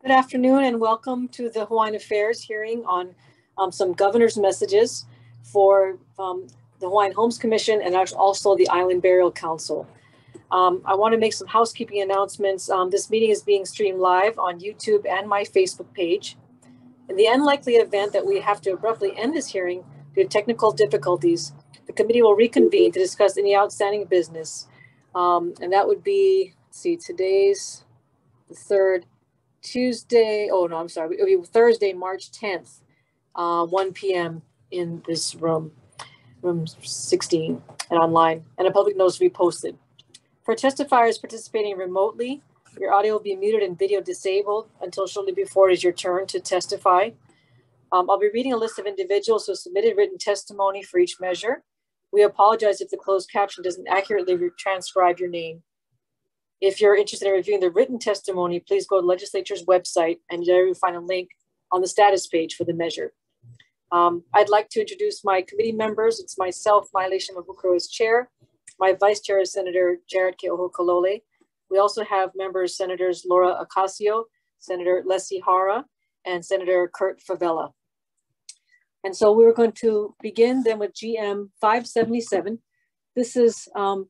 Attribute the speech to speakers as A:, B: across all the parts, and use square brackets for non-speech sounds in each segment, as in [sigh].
A: Good afternoon and welcome to the Hawaiian Affairs hearing on um, some governor's messages for um, the Hawaiian Homes Commission and also the Island Burial Council. Um, I want to make some housekeeping announcements. Um, this meeting is being streamed live on YouTube and my Facebook page. In the unlikely event that we have to abruptly end this hearing due to technical difficulties, the committee will reconvene to discuss any outstanding business. Um, and that would be, see, today's the third, Tuesday, oh no, I'm sorry, Thursday, March 10th, uh, 1 p.m. in this room, room 16 and online, and a public notice will be posted. For testifiers participating remotely, your audio will be muted and video disabled until shortly before it is your turn to testify. Um, I'll be reading a list of individuals who submitted written testimony for each measure. We apologize if the closed caption doesn't accurately transcribe your name. If you're interested in reviewing the written testimony, please go to the legislature's website and there you'll find a link on the status page for the measure. Um, I'd like to introduce my committee members. It's myself, Maile Shimabukuro as chair. My vice chair is Senator Jarrett Keohokalole. We also have members, Senators Laura Acasio, Senator Les Ihara, and Senator Kurt Fevella. And so we are going to begin then with GM 577. This is um,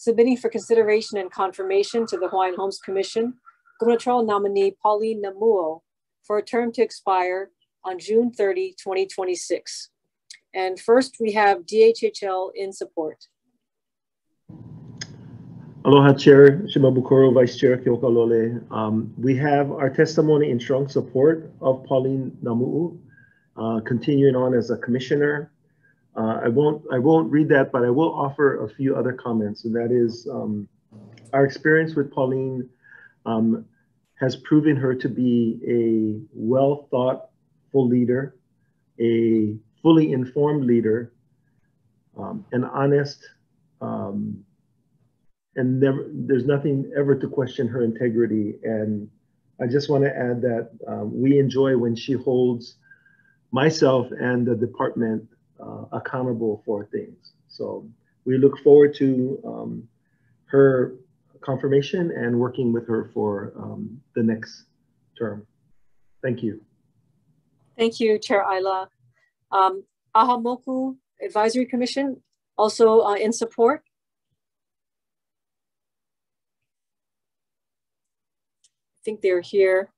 A: submitting for consideration and confirmation to the Hawaiian Homes Commission, gubernatorial nominee Pauline Namuo for a term to expire on June 30, 2026. And first we have DHHL in support.
B: Aloha Chair Shimabukuro, Vice Chair Keohokalole. Um, we have our testimony in strong support of Pauline Namuo, uh, continuing on as a commissioner uh, I won't I won't read that, but I will offer a few other comments, and that is um, our experience with Pauline um, has proven her to be a well thoughtful leader, a fully informed leader, um, an honest, um, and never there's nothing ever to question her integrity. And I just want to add that um, we enjoy when she holds myself and the department uh, accountable for things. So we look forward to um, her confirmation and working with her for um, the next term. Thank you.
A: Thank you, Chair Aila. Um, Aha Moku Advisory Commission also uh, in support. I think they're here.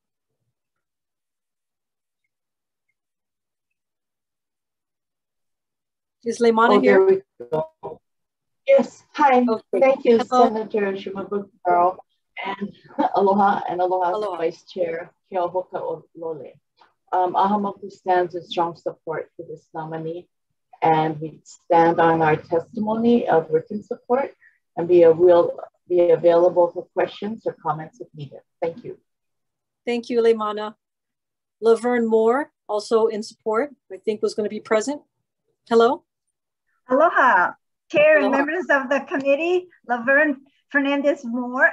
A: Is Leimana oh, here?
C: Yes, hi. Okay. Thank you, Hello. Senator Shimabukuro, and [laughs] aloha, and aloha, aloha. Vice Chair Keohoka Lole. Um, Aha Moku stands in strong support for this nominee, and we stand on our testimony of written support and be, a real, be available for questions or comments if needed. Thank you.
A: Thank you, Leimana. Laverne Moore, also in support, I think was going to be present. Hello.
D: Aloha, Chair Aloha. and members of the committee, Laverne Fernandez Moore,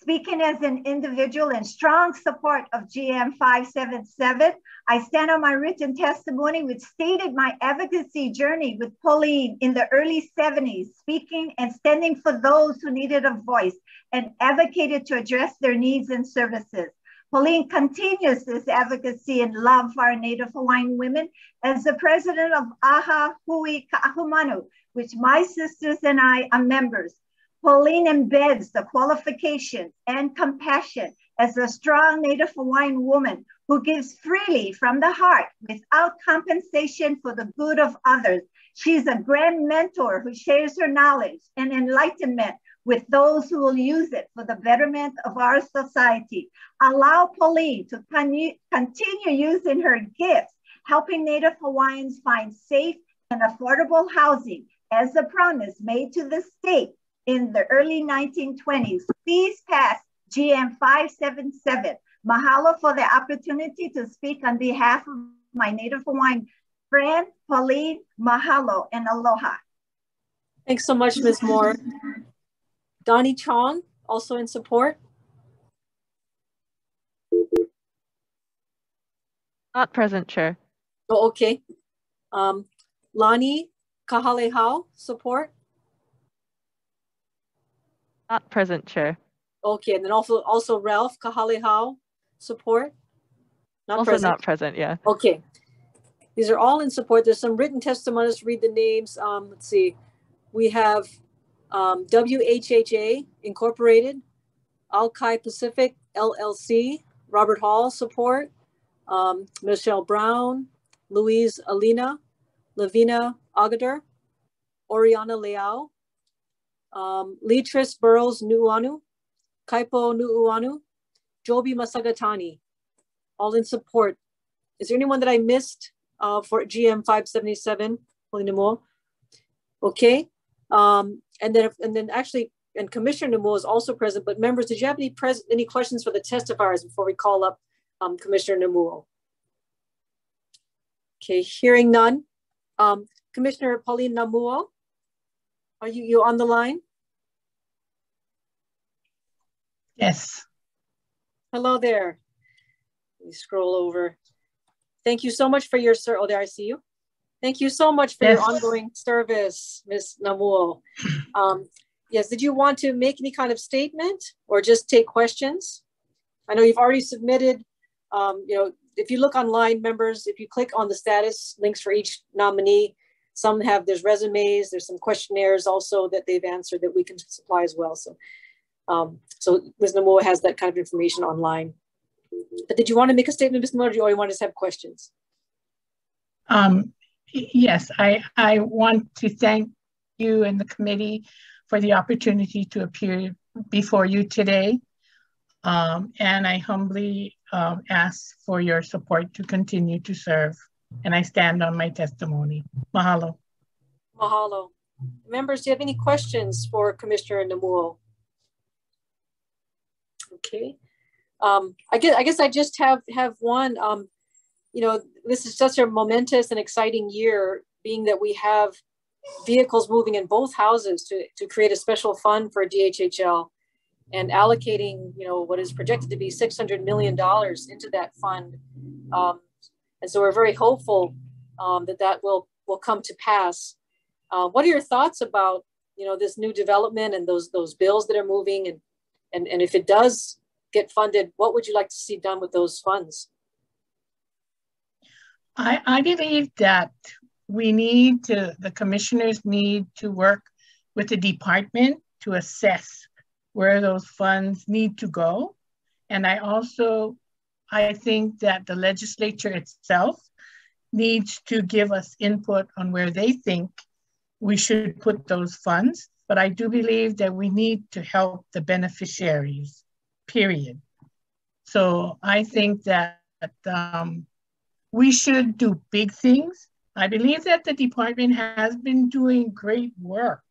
D: speaking as an individual in strong support of GM 577. I stand on my written testimony, which stated my advocacy journey with Pauline in the early 70s, speaking and standing for those who needed a voice and advocated to address their needs and services. Pauline continues this advocacy and love for our Native Hawaiian women as the president of Aha Hui Ka'ahumanu, which my sisters and I are members. Pauline embeds the qualifications and compassion as a strong Native Hawaiian woman who gives freely from the heart without compensation for the good of others. She's a grand mentor who shares her knowledge and enlightenment with those who will use it for the betterment of our society. Allow Pauline to continue using her gifts, helping Native Hawaiians find safe and affordable housing as a promise made to the state in the early 1920s. Please pass GM 577. Mahalo for the opportunity to speak on behalf of my Native Hawaiian friend, Pauline. Mahalo and aloha.
A: Thanks so much, Ms. Moore. Donnie Chong, also in support.
E: Not present, Chair.
A: Oh, okay. Um, Lani Kahalehau, support.
E: Not present, Chair.
A: Okay, and then also also Ralph Kahalehau, support?
E: Not also present. not present, yeah.
A: Okay. These are all in support. There's some written testimonies. Read the names. Um, let's see. We have um, WHHA Incorporated, Alki Pacific LLC, Robert Hall support, um, Michelle Brown, Louise Alina, Lavina Agadar, Oriana Leao, um, Leetris Burrows Nuuanu, Kaipo Nuuanu, Jobie Masagatani, all in support. Is there anyone that I missed uh, for GM 577, Okay. Um, and then, and then actually, and Commissioner Namuo is also present, but members, did you have any pres any questions for the testifiers before we call up um, Commissioner Namuo? Okay, hearing none. Um, Commissioner Pauline Namuo, are you, you on the line?
F: Yes.
A: Hello there. Let me scroll over. Thank you so much for your, sir. Oh, there I see you. Thank you so much for yes. your ongoing service, Ms. Namuo. Um, yes, did you want to make any kind of statement or just take questions? I know you've already submitted, um, you know, if you look online, members, if you click on the status links for each nominee, some have, there's resumes, there's some questionnaires also that they've answered that we can supply as well. So, um, so Ms. Namuo has that kind of information online. But did you want to make a statement, Ms. Namuo, or do you want to have questions?
F: Um, yes, I, I want to thank you and the committee for the opportunity to appear before you today. Um, and I humbly um, ask for your support to continue to serve. And I stand on my testimony. Mahalo.
A: Mahalo. Members, do you have any questions for Commissioner Namuo? Okay. Um, I guess I guess I just have have one. Um, you know, this is such a momentous and exciting year, being that we have vehicles moving in both houses to, to create a special fund for DHHL and allocating, you know, what is projected to be $600 million into that fund. Um, and so we're very hopeful um, that that will, will come to pass. Uh, what are your thoughts about, you know, this new development and those, those bills that are moving? And, and, and if it does get funded, what would you like to see done with those funds?
F: I, I believe that we need to, the commissioners need to work with the department to assess where those funds need to go. And I also, I think that the legislature itself needs to give us input on where they think we should put those funds. But I do believe that we need to help the beneficiaries, period. So I think that um, we should do big things I believe that the department has been doing great work.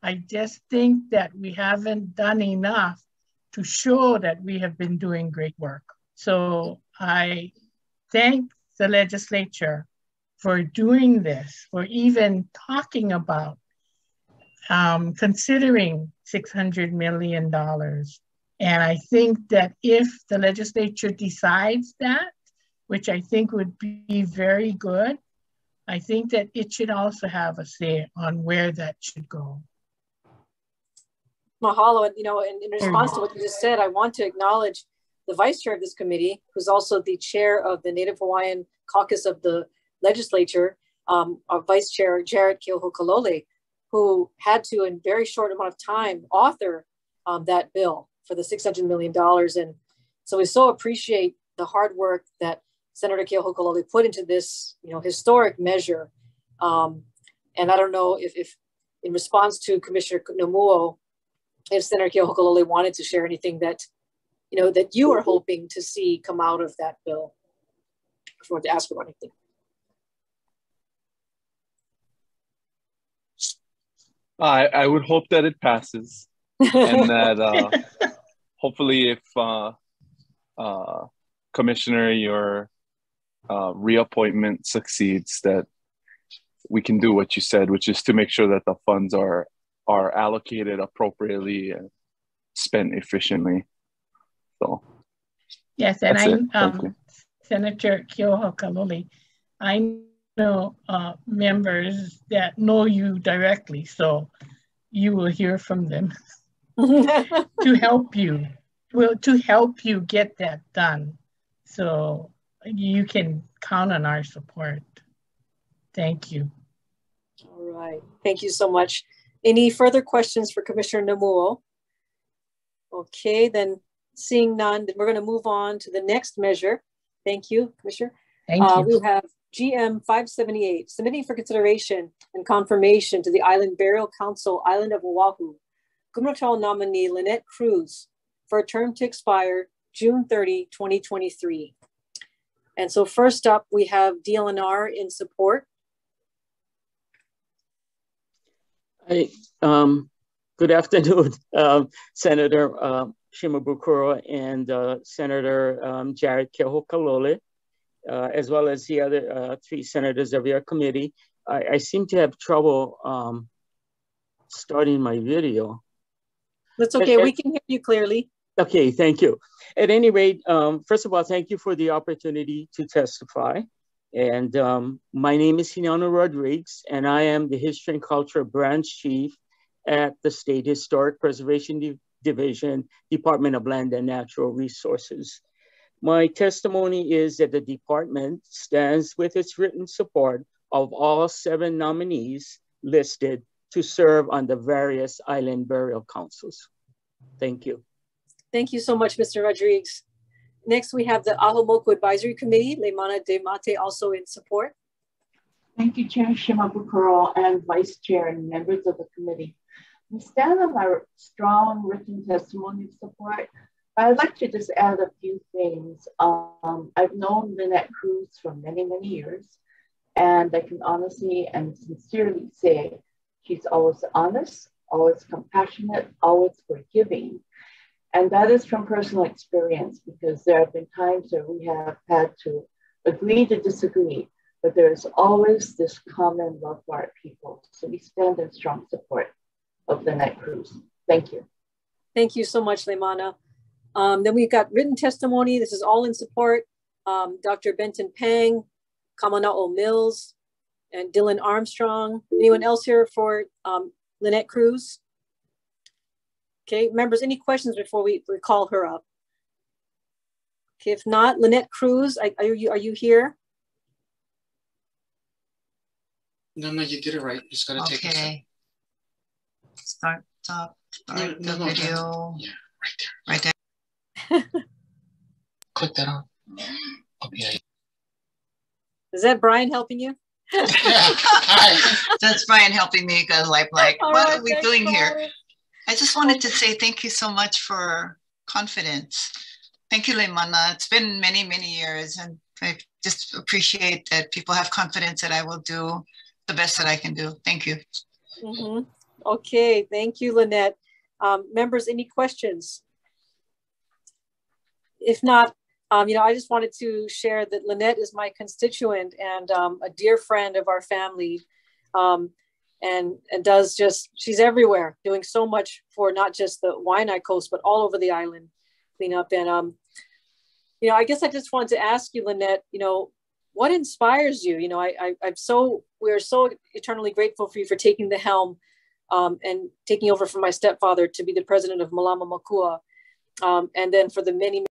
F: I just think that we haven't done enough to show that we have been doing great work. So I thank the legislature for doing this, for even talking about um, considering $600 million. And I think that if the legislature decides that, which I think would be very good, I think that it should also have a say on where that should go.
A: Mahalo, and you know, in, in response to what you just said, I want to acknowledge the vice chair of this committee, who's also the chair of the Native Hawaiian caucus of the legislature, um, our vice chair, Jarrett Keohokalole, who had to, in very short amount of time, author um, that bill for the $600 million. And so we so appreciate the hard work that Senator Keohokalole put into this, you know, historic measure. Um, and I don't know if, if in response to Commissioner Namuo, if Senator Keohokalole wanted to share anything that, you know, that you are hoping to see come out of that bill. If you want to ask about anything.
G: I, I would hope that it passes and [laughs] that uh, hopefully if uh, uh, commissioner your uh, reappointment succeeds, that we can do what you said, which is to make sure that the funds are are allocated appropriately and spent efficiently. So
F: yes, and I um, Senator Keohokalole, I know uh, members that know you directly, so you will hear from them [laughs] to help you, well, to help you get that done. So you can count on our support. Thank you.
A: All right. Thank you so much. Any further questions for Commissioner Namuo? Okay, then seeing none, then we're going to move on to the next measure. Thank you, Commissioner.
F: Thank uh,
A: you. We have GM 578, submitting for consideration and confirmation to the Island Burial Council, Island of Oahu, gubernatorial nominee Lynette Cruz for a term to expire June 30, 2023. And so first up, we have DLNR in support.
H: Hi, um, good [laughs] afternoon, um, Senator uh, Shimabukuro and uh, Senator um, Jarrett Keohokalole, uh, as well as the other uh, three senators of your committee. I, I seem to have trouble um, starting my video.
A: That's okay, and, we can hear you clearly.
H: Okay, thank you. At any rate, um, first of all, thank you for the opportunity to testify. And um, my name is Hinano Rodriguez, and I am the History and Culture Branch Chief at the State Historic Preservation Di Division, Department of Land and Natural Resources. My testimony is that the department stands with its written support of all seven nominees listed to serve on the various island burial councils. Thank you.
A: Thank you so much, Mr. Rodriguez. Next, we have the Aho Advisory Committee, Leimana DaMate also in support.
C: Thank you, Chair Shimabukuro and Vice Chair and members of the committee. We stand on our strong written testimony of support. I'd like to just add a few things. Um, I've known Lynette Cruz for many, many years, and I can honestly and sincerely say she's always honest, always compassionate, always forgiving, and that is from personal experience because there have been times where we have had to agree to disagree, but there's always this common love for our people. So we stand in strong support of the Lynette Cruz. Thank you.
A: Thank you so much, Leimana. Um, then we've got written testimony. This is all in support. Um, Dr. Benton Pang, Kamana'o Mills, and Dylan Armstrong. Anyone else here for um, Lynette Cruz? Okay, members, any questions before we, we call her up? Okay, if not, Lynette Cruz, are you, are you here?
I: No, no, you did it right. It's gonna take okay.
J: Start top, start no, the no, video.
I: Yeah, right there. Right there. [laughs] Click that on. Okay. [laughs]
A: Is that Brian helping you? [laughs]
J: That's Brian helping me because I'm like, All what right, are we doing here? I just wanted to say thank you so much for confidence. Thank you, Leimana. It's been many, many years, and I just appreciate that people have confidence that I will do the best that I can do. Thank you.
A: Mm-hmm. Okay, thank you, Lynette. Um, members, any questions? If not, um, you know, I just wanted to share that Lynette is my constituent and um, a dear friend of our family. Um, and and does just she's everywhere doing so much for not just the Waianae coast but all over the island cleanup and um you know I guess I just wanted to ask you Lynette you know what inspires you? You know I, I I'm so we're so eternally grateful for you for taking the helm um, and taking over from my stepfather to be the president of Malama Makua um, and then for the many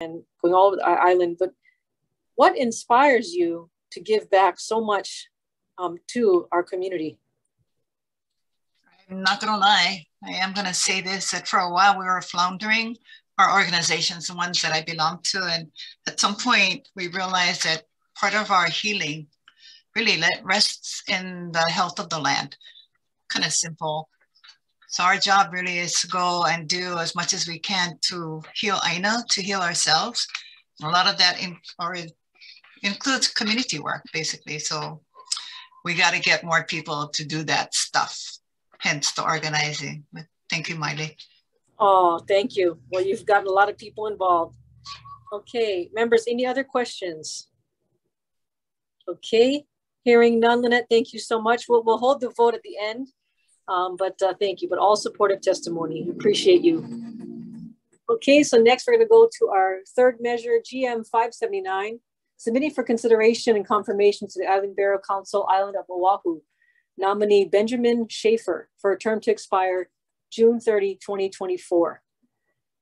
A: and going all over the island. But what inspires you to give back so much um, to our community.
J: I'm not going to lie. I am going to say this that for a while we were floundering our organizations, the ones that I belong to. And at some point we realized that part of our healing really rests in the health of the land. Kind of simple. So our job really is to go and do as much as we can to heal Aina, to heal ourselves. A lot of that in, or includes community work, basically. So we got to get more people to do that stuff, hence the organizing. Thank you, Maile.
A: Oh, thank you. Well, you've gotten a lot of people involved. Okay, members, any other questions? Okay, hearing none, Lynette, thank you so much. We'll, we'll hold the vote at the end, um, but uh, thank you, but all supportive testimony. Appreciate you. Okay, so next we're gonna go to our third measure, GM 579, submitting for consideration and confirmation to the Island Burial Council, Island of Oahu, nominee Benjamin Schaefer for a term to expire June 30, 2024.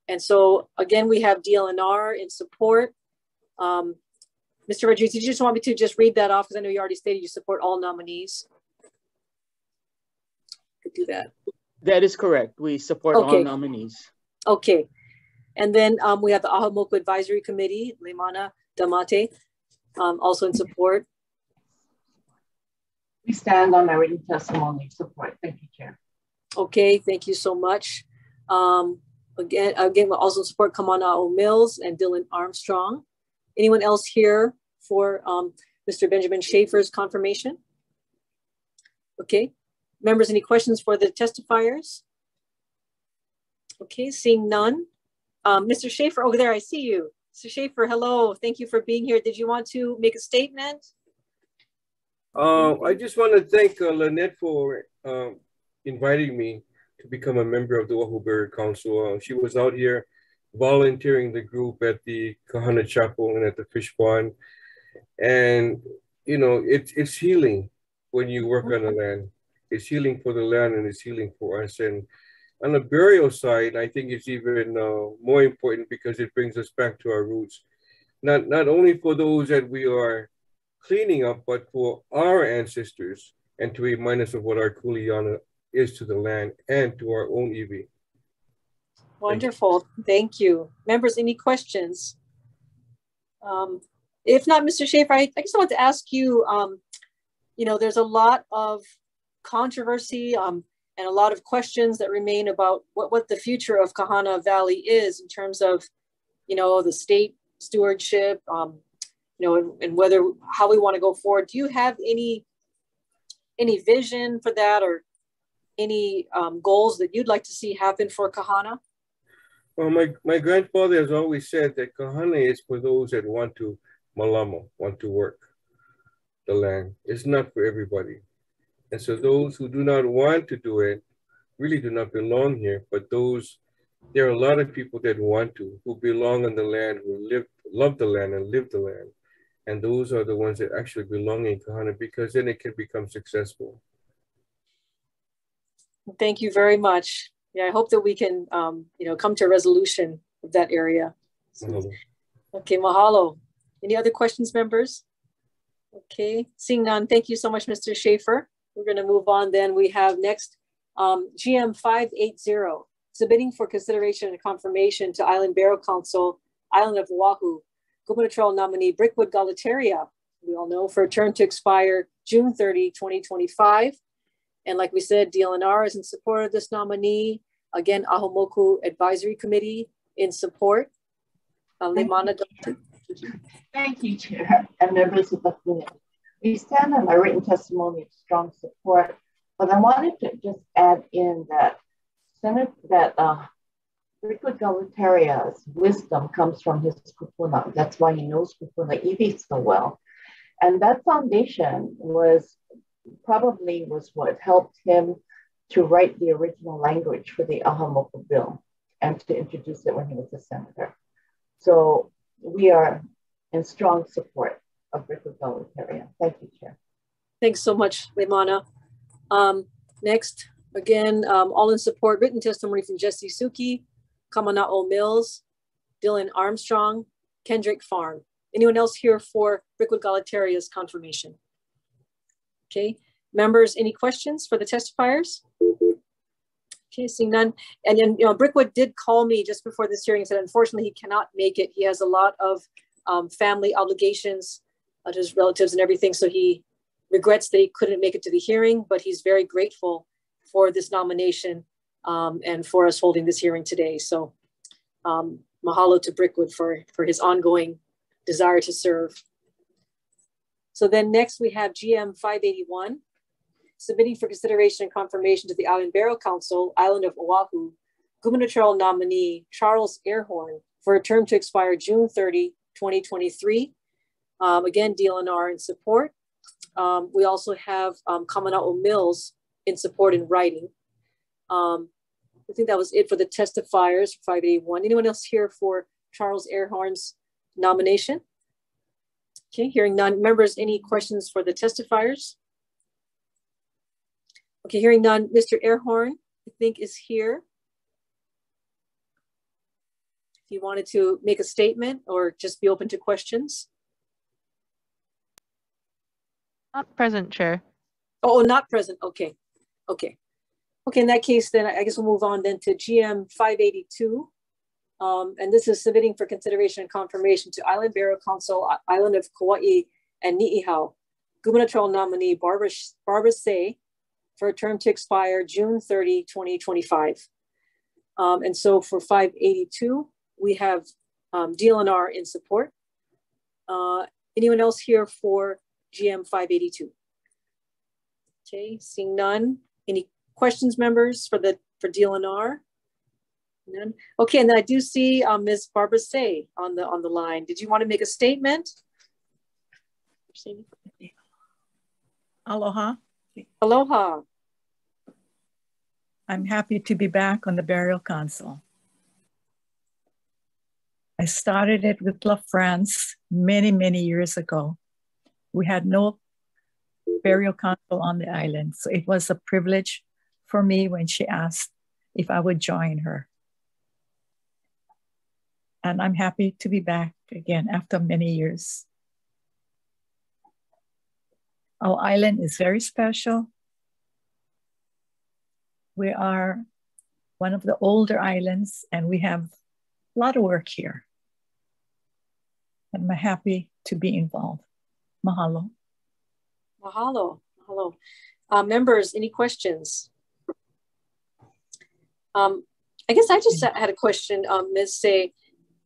A: And so again, we have DLNR in support. Um, Mr. Rodriguez, did you just want me to just read that off? Because I know you already stated you support all nominees. Could do that.
H: That is correct. We support okay. all nominees.
A: Okay. And then um, we have the Aha Moku Advisory Committee, Leimana DaMate, um, also in support.
C: We stand on our written testimony support. Thank you, Chair.
A: Okay, thank you so much. Um, again, again, we also support Kamana'o Mills and Dylan Armstrong. Anyone else here for um, Mr. Benjamin Schaefer's confirmation? Okay, members, any questions for the testifiers? Okay, seeing none. Um, Mr. Schaefer, over there, I see you. Mr. Schaefer, hello. Thank you for being here. Did you want to make a statement?
K: Uh, I just want to thank uh, Lynette for um, inviting me to become a member of the Oahu Burial Council. Uh, she was out here volunteering the group at the Kahana Chapel and at the fish pond. And, you know, it, it's healing when you work on the mm-hmm. land. It's healing for the land and it's healing for us. And on the burial side, I think it's even uh, more important because it brings us back to our roots. Not, not only for those that we are cleaning up, but for our ancestors and to remind us of what our kuleana is to the land and to our own iwi.
A: Wonderful. Thank you. Members, any questions? Um, if not, Mr. Schaefer, I, I just want to ask you, um, you know, there's a lot of controversy um, and a lot of questions that remain about what, what the future of Kahana Valley is in terms of, you know, the state stewardship, um, you know, and, and whether, how we want to go forward. Do you have any, any vision for that or any um, goals that you'd like to see happen for Kahana?
K: Well, my, my grandfather has always said that kahana is for those that want to malamo, want to work the land. It's not for everybody. And so those who do not want to do it really do not belong here. But those, there are a lot of people that want to, who belong on the land, who live, love the land and live the land. And those are the ones that actually belong in Kahana because then it can become successful.
A: Thank you very much yeah, I hope that we can, um, you know, come to a resolution of that area. So, okay, mahalo. Any other questions, members? Okay, seeing none, thank you so much, Mr. Schaefer. We're gonna move on then. We have next um, GM 580, submitting for consideration and confirmation to Island Burial Council, Island of Oahu, gubernatorial nominee Brickwood Galuteria, we all know, for a term to expire June 30, 2025. And like we said, DLNR is in support of this nominee. Again, Aha Moku Advisory Committee in support. Uh, Thank,
C: you. Thank you, Chair and members of the committee. We stand on my written testimony of strong support, but I wanted to just add in that Senate that uh, Rico wisdom comes from his kupuna. That's why he knows kupuna iwi so well. And that foundation was probably was what helped him to write the original language for the Aha Moku bill and to introduce it when he was a senator. So we are in strong support of Rick Egalitarian. Thank you, Chair.
A: Thanks so much, Leimana. Um, next, again, um, all in support, written testimony from Jesse Suki, Kamana'o Mills, Dylan Armstrong, Kendrick Farm. Anyone else here for Brickwood Galuteria's confirmation? Okay, members, any questions for the testifiers? Okay, seeing none. And then, you know, Brickwood did call me just before this hearing and said, unfortunately, he cannot make it. He has a lot of um, family obligations uh, to his relatives and everything. So he regrets that he couldn't make it to the hearing, but he's very grateful for this nomination um, and for us holding this hearing today. So um, mahalo to Brickwood for, for his ongoing desire to serve. So then next we have GM 581, submitting for consideration and confirmation to the Island Burial Council, Island of Oahu, gubernatorial nominee Charles Airhorn for a term to expire June 30, 2023. Um, again, DLNR in support. Um, we also have um, Kamana'o Mills in support in writing. Um, I think that was it for the testifiers, 581. Anyone else here for Charles Airhorn's nomination? Okay, hearing none. Members, any questions for the testifiers? Okay, hearing none. Mr. Airhorn, I think, is here. If you wanted to make a statement or just be open to questions.
E: Not present, Chair.
A: Oh, not present. Okay. Okay. Okay, in that case, then I guess we'll move on then to GM 582. Um, and this is submitting for consideration and confirmation to Island Burial Council, Island of Kauai, and Ni'ihau, gubernatorial nominee Barbara, Barbara Say for a term to expire June 30, 2025. Um, and so for 582, we have um, DLNR in support. Uh, anyone else here for GM 582? Okay, seeing none. Any questions, members, for the for DLNR? None. Okay, and then I do see um, Ms. Barbara Say on the on the line. Did you want to make a statement?
L: Aloha.
A: Aloha.
L: I'm happy to be back on the Burial Council. I started it with La France many, many years ago. We had no burial council on the island, so it was a privilege for me when she asked if I would join her. And I'm happy to be back again after many years. Our island is very special. We are one of the older islands and we have a lot of work here. And I'm happy to be involved. Mahalo.
A: Mahalo. Mahalo. Uh, members, any questions? Um, I guess I just had a question, um, Ms. Say.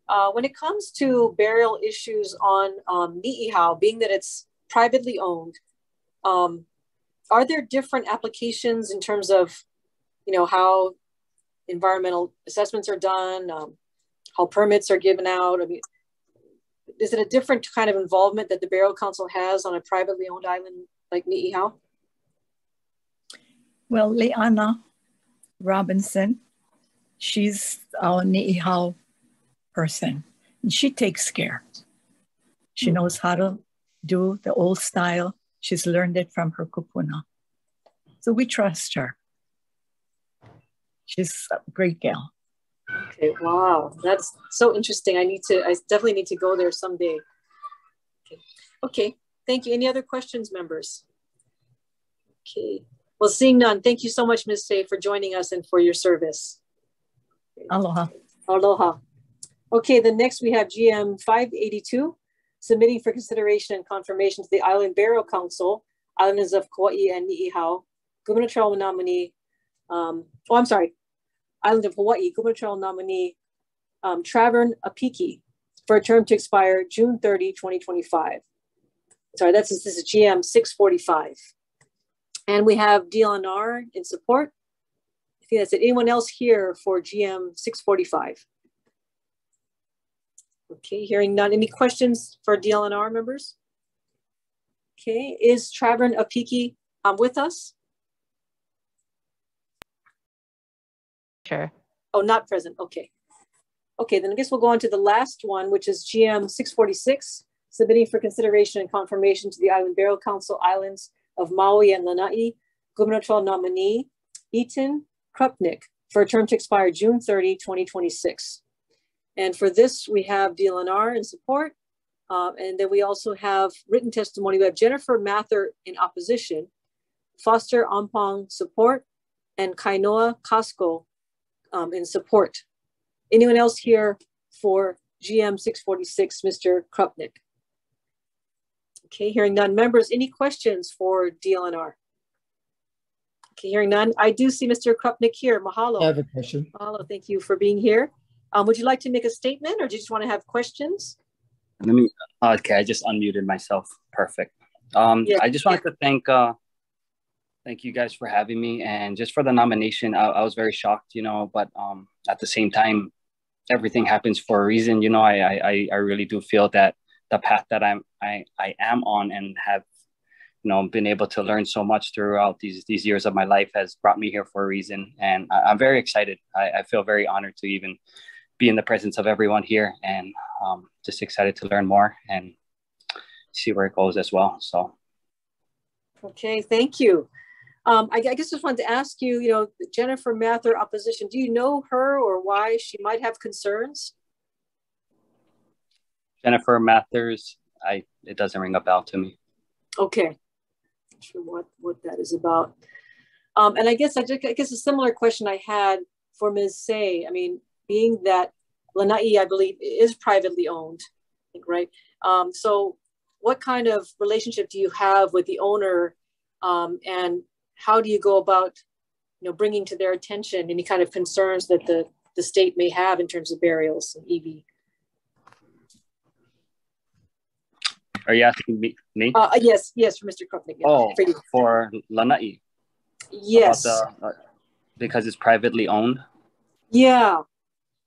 A: Uh, when it comes to burial issues on um, Ni'ihau, being that it's privately owned, um, are there different applications in terms of, you know, how environmental assessments are done, um, how permits are given out? I mean, is it a different kind of involvement that the Burial Council has on a privately owned island like Ni'ihau?
L: Well, Leanna Robinson, she's our Ni'ihau person. And she takes care. She hmm. knows how to do the old style. She's learned it from her kupuna. So we trust her. She's a great gal.
A: Okay, wow, that's so interesting. I need to, I definitely need to go there someday. Okay, okay. thank you. Any other questions, members? Okay, well, seeing none, thank you so much, Ms. Say, for joining us and for your service.
L: Aloha.
A: Aloha. Okay, then next we have GM 582, submitting for consideration and confirmation to the Island Burial Council, Islands of Kauai and Ni'ihau, gubernatorial nominee, um, oh, I'm sorry, Island of Hawaii gubernatorial nominee um, Travern Apiki for a term to expire June 30, 2025. Sorry, that's this is GM 645. And we have DLNR in support. I think that's it. Anyone else here for GM 645? Okay, hearing none. Any questions for DLNR members? Okay, is Travern Apiki um, with us?
E: Sure.
A: Oh, not present. Okay. Okay, then I guess we'll go on to the last one, which is GM 646, submitting for consideration and confirmation to the Island Burial Council Islands of Maui and Lanai, gubernatorial nominee Eaton Krupnick for a term to expire June 30, 2026. And for this, we have DLNR in support. Um, and then we also have written testimony. We have Jennifer Mather in opposition, Foster Ampong support, and Kainoa Casco um, in support. Anyone else here for GM 646, Mr. Krupnick? Okay, hearing none. Members, any questions for DLNR? Okay, hearing none. I do see Mr. Krupnick here. Mahalo.
M: I have a question.
A: Mahalo, thank you for being here. Um, would you like to make a statement or do you just want to have questions?
N: Let me, okay, I just unmuted myself. Perfect. Um, yeah, I just wanted yeah. to thank uh, thank you guys for having me. And just for the nomination I, I was very shocked you know but um, at the same time everything happens for a reason. You know I, I i really do feel that the path that i'm i i am on and have you know been able to learn so much throughout these these years of my life has brought me here for a reason. And I, am very excited. I, I, feel very honored to even be in the presence of everyone here and um, just excited to learn more and see where it goes as well. So.
A: Okay thank you um, I, I, guess just wanted to ask you, you know, Jennifer Mather opposition, do you know her or why she might have concerns?
N: Jennifer Mathers, I it doesn't ring a bell to me.
A: Okay, Not sure what what that is about. Um, and I guess I, just, I guess a similar question I had for Ms. Say. I mean, being that Lanai, I believe, is privately owned, think, right? Um, so, what kind of relationship do you have with the owner, um, and how do you go about, you know, bringing to their attention any kind of concerns that the the state may have in terms of burials and iwi?
N: Are you asking me? me?
A: Uh, yes, yes, for Mr. Krupnik. Yeah,
N: oh,
A: for,
N: for Lanai.
A: Yes.
N: The, uh, because it's privately owned.
A: Yeah.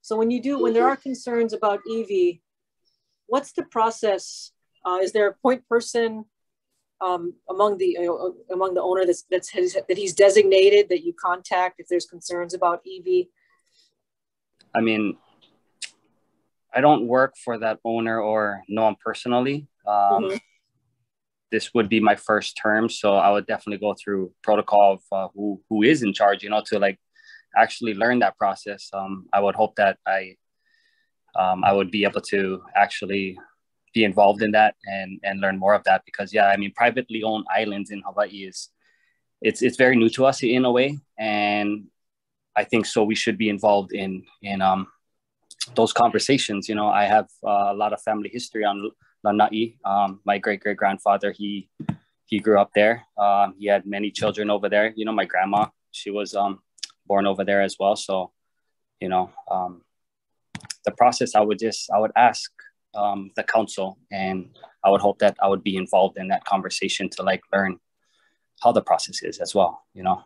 A: So when you do, when there are concerns about iwi, what's the process? Uh, is there a point person um, among the among the owner that's, that's his, that he's designated that you contact if there's concerns about iwi?
N: I mean, I don't work for that owner or know him personally. Um, mm-hmm. This would be my first term, so I would definitely go through protocol of uh, who who is in charge, you know, to like actually learn that process. Um, I would hope that I um, I would be able to actually be involved in that and and learn more of that because yeah, I mean, privately owned islands in Hawaii is it's it's very new to us in a way, and I think so. We should be involved in in um, those conversations. You know, I have uh, a lot of family history on Lanai. Um, my great great grandfather, he he grew up there. Um, he had many children over there. You know, my grandma, she was um, born over there as well. So, you know, um, the process, I would just I would ask um, the council, and I would hope that I would be involved in that conversation to like learn how the process is as well. You know.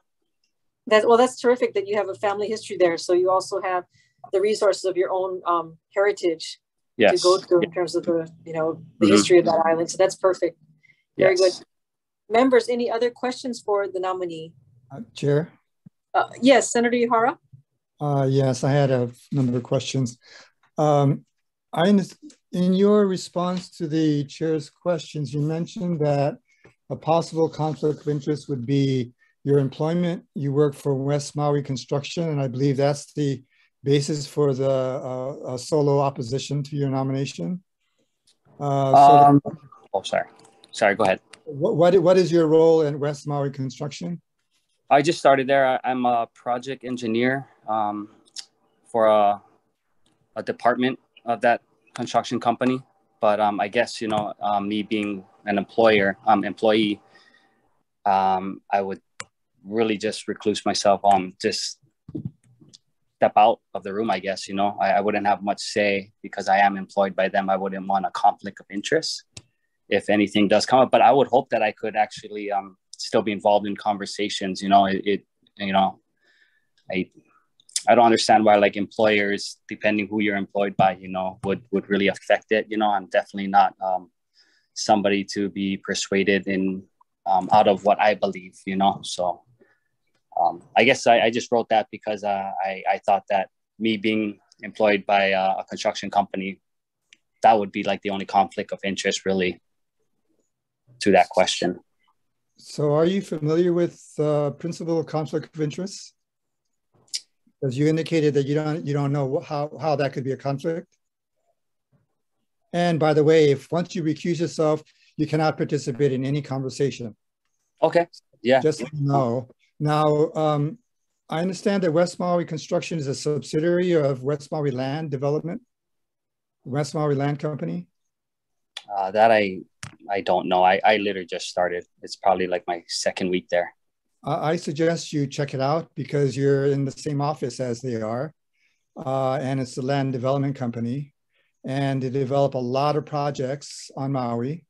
A: That well, that's terrific that you have a family history there. So you also have the resources of your own um, heritage yes. to go through in terms of the you know the mm-hmm. history of that island. So that's perfect. Very yes. good. Members, any other questions for the nominee?
M: Uh, Chair.
A: Uh, yes, Senator Ihara.
M: Uh, yes, I had a number of questions. Um, I, in your response to the chair's questions, you mentioned that a possible conflict of interest would be your employment. You work for West Maui Construction, and I believe that's the basis for the uh, solo opposition to your nomination?
N: Uh, um, so oh, sorry. Sorry, go ahead.
M: What, what, what is your role in West Maui Construction?
N: I just started there. I'm a project engineer um, for a, a department of that construction company. But um, I guess, you know, um, me being an employer, um, employee, um, I would really just recluse myself on just step out of the room, I guess, you know, I, I wouldn't have much say because I am employed by them. I wouldn't want a conflict of interest if anything does come up, but I would hope that I could actually um, still be involved in conversations. You know, it, it, you know, I, I don't understand why like employers, depending who you're employed by, you know, would, would really affect it. You know, I'm definitely not um, somebody to be persuaded in um, out of what I believe, you know, so um, I guess I, I, just wrote that because uh, I, I thought that me being employed by a, a, construction company, that would be like the only conflict of interest really to that question.
M: So are you familiar with uh, principle of conflict of interest? Because you indicated that you don't you don't know how, how that could be a conflict. And by the way, if once you recuse yourself, you cannot participate in any conversation.
N: Okay. Yeah.
M: Just so you know. Now, um, I understand that West Maui Construction is a subsidiary of West Maui Land Development, West Maui Land Company.
N: Uh, that I I don't know. I, I literally just started. It's probably like my second week there.
M: I suggest you check it out because you're in the same office as they are. Uh, and it's the land development company. And they develop a lot of projects on Maui.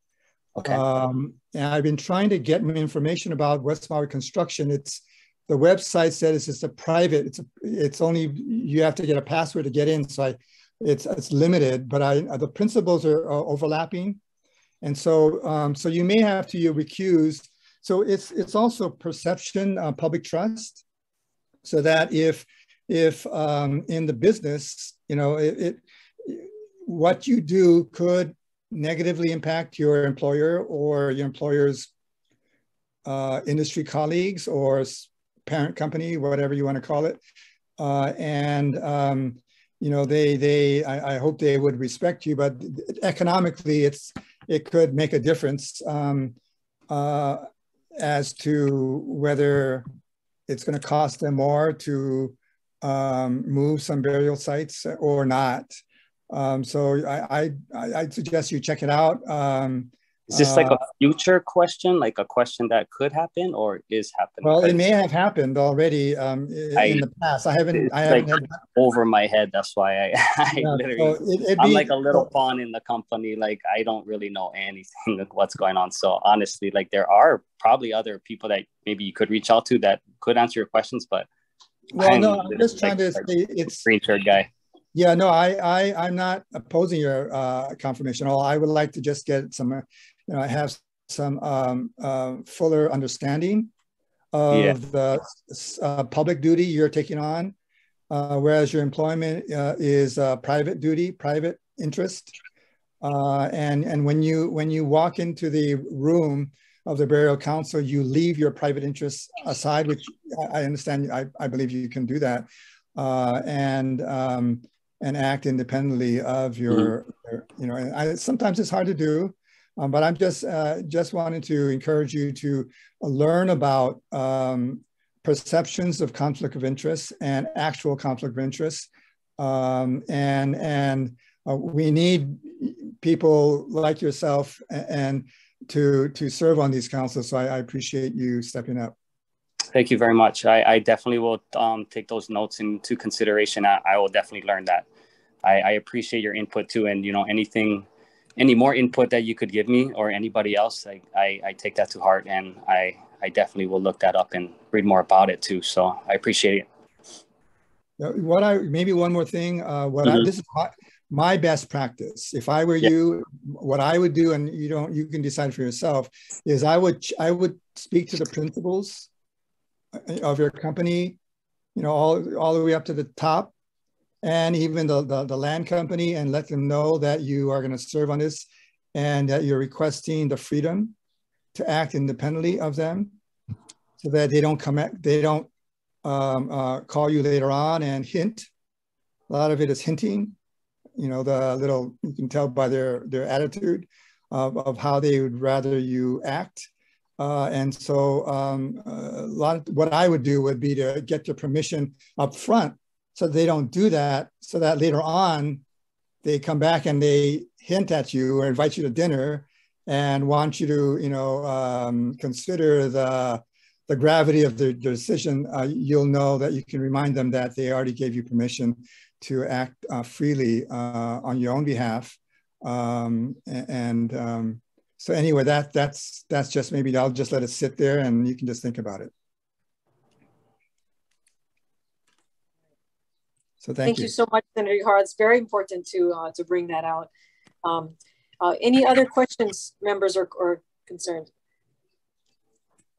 N: Okay.
M: Um, and I've been trying to get information about West Maui construction. It's the website said it's just a private. It's a, it's only you have to get a password to get in. So I, it's it's limited. But I the principles are, are overlapping, and so um, so you may have to you recuse. So it's it's also perception, uh, public trust, so that if if um, in the business, you know, it, it what you do could negatively impact your employer or your employer's uh, industry colleagues or parent company, whatever you want to call it. Uh, and um, you know, they, they, I, I, hope they would respect you, but economically it's, it could make a difference um, uh, as to whether it's going to cost them more to um, move some burial sites or not. Um, so I, I, I suggest you check it out. Um,
N: is this like a uh, future question, like a question that could happen or is happening?
M: Well, it may have happened already um, I, in the past. I haven't. I haven't
N: like over my head. That's why I, [laughs] I yeah, literally. So it, I'm be, like a little pawn in the company. Like I don't really know anything [laughs] of what's going on. So honestly, like there are probably other people that maybe you could reach out to that could answer your questions, but.
M: Well, I'm no, I'm just trying to say it's
N: green shirt guy.
M: Yeah, no, I, I, I'm not opposing your uh, confirmation. All I would like to just get some, uh, you know, I have some um, uh, fuller understanding of yeah. the uh, public duty you're taking on, uh, whereas your employment uh, is private duty, private interest. and and when you when you walk into the room of the burial council, you leave your private interests aside, which I understand. I, I believe you can do that, and um, and act independently of your, mm-hmm. your you know, I, sometimes it's hard to do, um, but I'm just, uh, just wanting to encourage you to learn about um, perceptions of conflict of interest and actual conflict of interest. Um, and and uh, we need people like yourself and to to serve on these councils. So I, I appreciate you stepping up.
N: Thank you very much. I, I definitely will um, take those notes into consideration. I, I will definitely learn that. I, I, appreciate your input too. And, you know, anything, any more input that you could give me or anybody else, I, I, I take that to heart and I, I definitely will look that up and read more about it too. So I appreciate it.
M: What I, maybe one more thing, uh, what mm-hmm. I, this is my, my best practice. If I were yeah. you, what I would do, and you don't, you can decide for yourself, is I would, I would speak to the principals of your company, you know, all, all the way up to the top and even the, the, the land company and let them know that you are going to serve on this and that you're requesting the freedom to act independently of them so that they don't come at, they don't um, uh, call you later on and hint. A lot of it is hinting, you know, the little, you can tell by their, their attitude of, of how they would rather you act. Uh, and so um, a lot of what I would do would be to get the permission up front so they don't do that. So that later on they come back and they hint at you or invite you to dinner and want you to you know um, consider the the gravity of the decision. Uh, you'll know that you can remind them that they already gave you permission to act uh, freely uh, on your own behalf. Um, and um, so anyway, that that's that's just maybe I'll just let it sit there and you can just think about it. So thank,
A: thank
M: you.
A: you. so much, Senator Hart. It's very important to uh, to bring that out. Um, uh, any other questions, members, or, or concerns?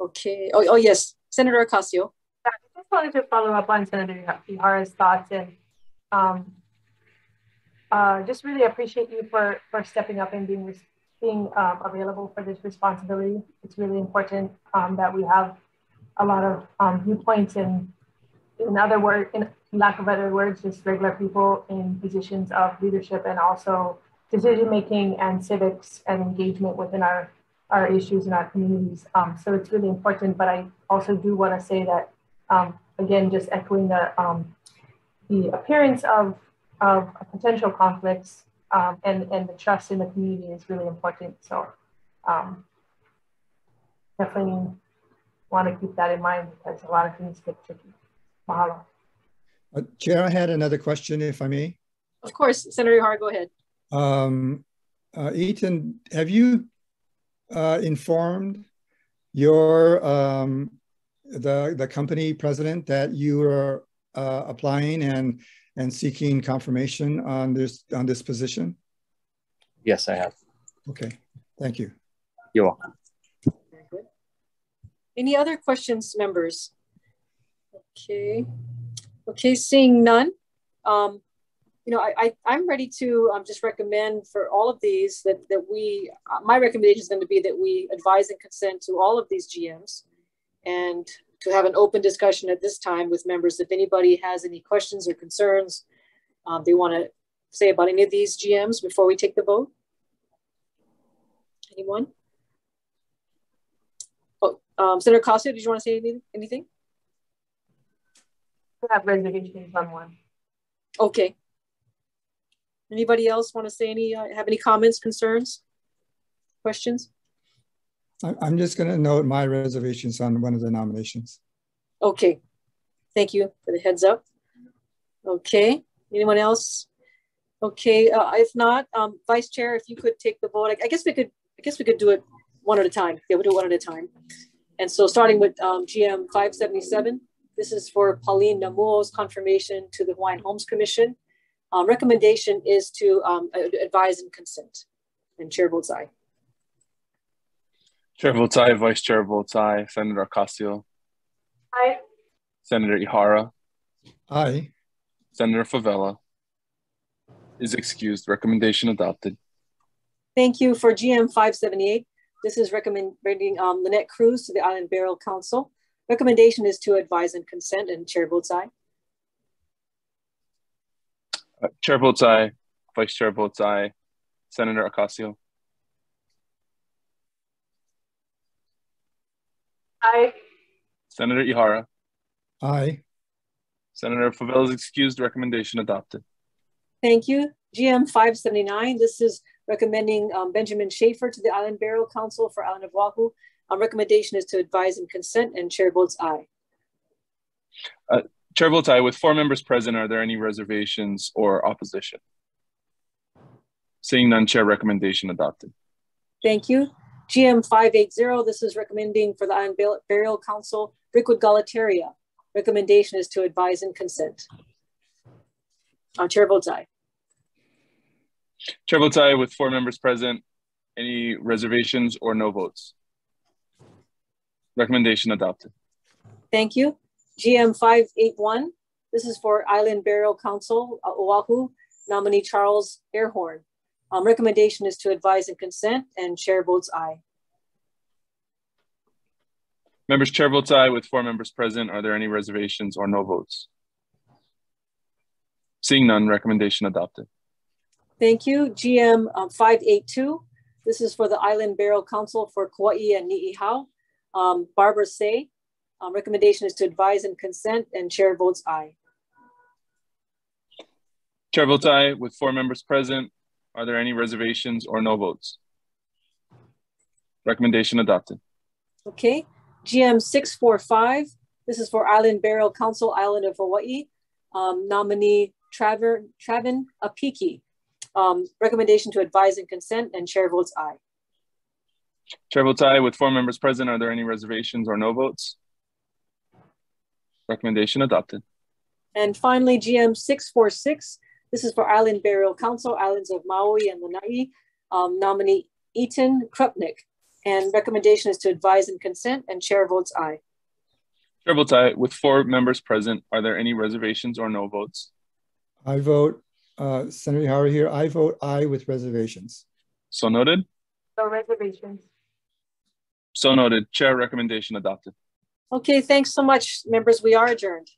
A: Okay. Oh, oh yes, Senator Acasio.
O: I just wanted to follow up on Senator Ihara's thoughts and um, uh, just really appreciate you for for stepping up and being being um, available for this responsibility. It's really important um, that we have a lot of um, viewpoints and, in other words, in lack of other words, just regular people in positions of leadership and also decision making and civics and engagement within our our issues and our communities. Um, so it's really important. But I also do want to say that um, again, just echoing the um, the appearance of of potential conflicts um, and, and the trust in the community is really important. So um, definitely want to keep that in mind because a lot of things get tricky. Mahalo.
M: Uh, Chair, I had another question, if I may.
A: Of course, Senator Hart, go ahead.
M: Um, uh, Ethan, have you uh, informed your um, the the company president that you are uh, applying and and seeking confirmation on this on this position?
N: Yes, I have.
M: Okay, thank you.
N: You're welcome.
A: Very good. Any other questions, members? Okay. Okay, seeing none. Um, you know, I, I, am ready to um, just recommend for all of these that, that we, uh, my recommendation is going to be that we advise and consent to all of these GMs and to have an open discussion at this time with members. If anybody has any questions or concerns, um, they want to say about any of these GMs before we take the vote? Anyone? Oh, um, Senator Costa, did you want to say anything? Anything?
O: I have reservations on one.
A: Okay. Anybody else want to say any, uh, have any comments, concerns, questions?
M: I'm just going to note my reservations on one of the nominations.
A: Okay. Thank you for the heads up. Okay. Anyone else? Okay. Uh, if not, um, Vice Chair, if you could take the vote, I, I, guess we could. I guess we could do it one at a time. Yeah, we'll do it one at a time. And so, starting with um, GM 577, this is for Pauline Namuo's confirmation to the Hawaiian Homes Commission. Um, recommendation is to um, advise and consent. And Chair votes aye.
G: Chair votes aye. Vice Chair votes aye. Senator Acasio.
O: Aye.
G: Senator Ihara.
M: Aye.
G: Senator Fevella is excused. Recommendation adopted.
A: Thank you. For GM 578, this is recommending um, Lynette Cruz to the Island Burial Council. Recommendation is to advise and consent, and Chair votes aye.
G: Uh, Chair votes aye. Vice Chair votes aye. Senator Acasio.
O: Aye.
G: Senator Ihara.
M: Aye.
G: Senator Fevella is excused. Recommendation adopted.
A: Thank you. GM 579, this is recommending um, Benjamin Schaefer to the Island Burial Council for Island of Oahu. Our recommendation is to advise and consent, and Chair votes aye.
G: Uh, Chair votes aye. With four members present, are there any reservations or opposition? Seeing none, Chair recommendation adopted.
A: Thank you. GM 580, this is recommending for the Island Burial Council, Brickwood Galuteria. Recommendation is to advise and consent. Uh, chair votes aye.
G: Chair votes aye with four members present. Any reservations or no votes? Recommendation adopted.
A: Thank you. GM 581, this is for Island Burial Council, Oahu, nominee Charles Airhorn. Um, recommendation is to advise and consent, and chair votes aye.
G: Members, chair votes aye with four members present. Are there any reservations or no votes? Seeing none, recommendation adopted.
A: Thank you. GM um, 582. This is for the Island Burial Council for Kauai and Ni'ihau. Um, Barbara Say. Um, recommendation is to advise and consent, and chair votes aye.
G: Chair votes aye with four members present. Are there any reservations or no votes? Recommendation adopted.
A: Okay. GM 645. This is for Island Burial Council, Island of Hawaii. Um, nominee Traver, Travin Apiki. Um, recommendation to advise and consent, and chair votes aye.
G: Chair votes aye. With four members present, are there any reservations or no votes? Recommendation adopted.
A: And finally, GM 646. This is for Island Burial Council, Islands of Maui and Lanai. Um, nominee Eaton Krupnik. And recommendation is to advise and consent, and chair votes aye.
G: Chair votes aye. With four members present, are there any reservations or no votes?
M: I vote, uh, Senator Howard here, I vote aye with reservations.
G: So noted.
O: No reservations.
G: So noted. Chair recommendation adopted.
A: Okay, thanks so much, members. We are adjourned.